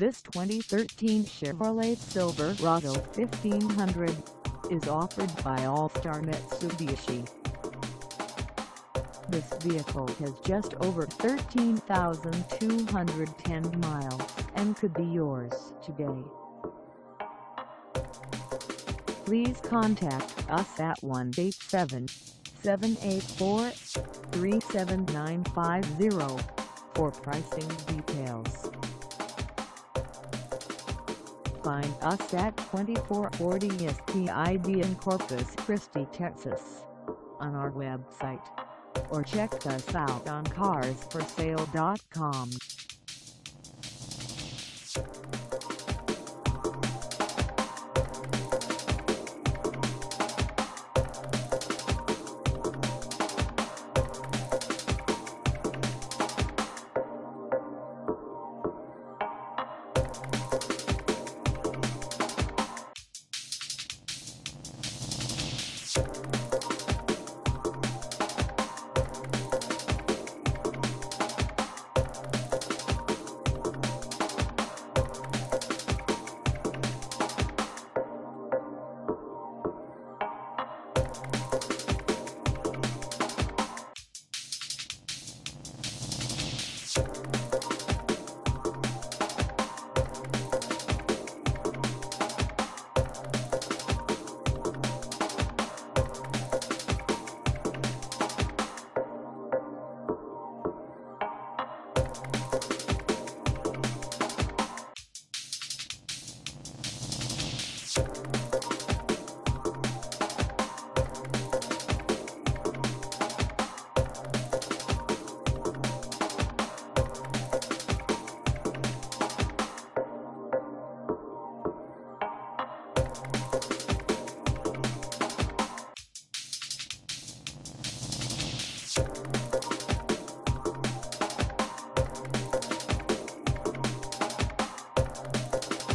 This 2013 Chevrolet Silverado 1500 is offered by All-Star Mitsubishi. This vehicle has just over 13,210 miles and could be yours today. Please contact us at 1-877-784-37950 for pricing details. Find us at 2440 SPID in Corpus Christi, Texas on our website or check us out on carsforsale.com. Thank